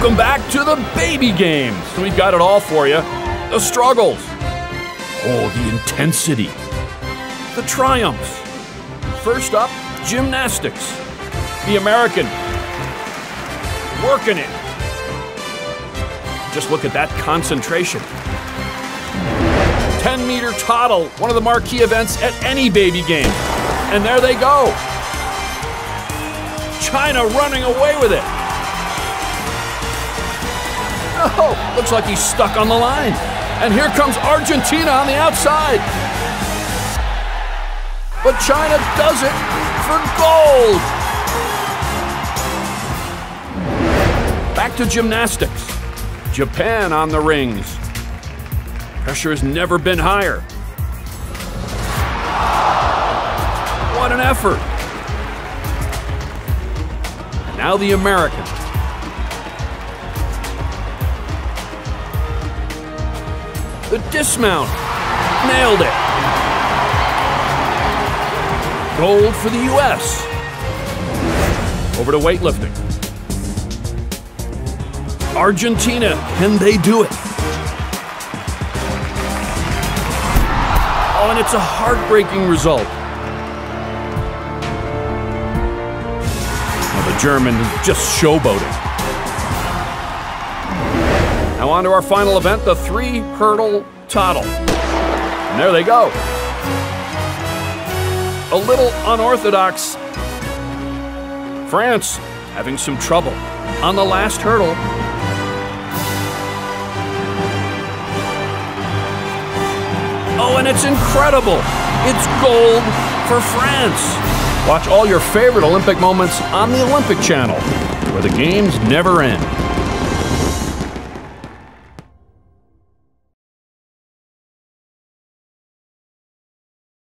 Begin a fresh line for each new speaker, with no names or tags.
Welcome back to the baby games. So we've got it all for you. The struggles. Oh, the intensity. The triumphs. First up, gymnastics. The American. Working it. Just look at that concentration. 10 meter toddle, one of the marquee events at any baby game. And there they go. China running away with it. Oh, looks like he's stuck on the line. And here comes Argentina on the outside. But China does it for gold. Back to gymnastics. Japan on the rings. Pressure has never been higher. What an effort. Now the American. The dismount. Nailed it. Gold for the U.S. Over to weightlifting. Argentina, can they do it? Oh, and it's a heartbreaking result. Well, the German just showboating. On to our final event, the three hurdle toddle. And there they go. A little unorthodox. France having some trouble on the last hurdle. Oh, and it's incredible. It's gold for France. Watch all your favorite Olympic moments on the Olympic Channel, where the games never end.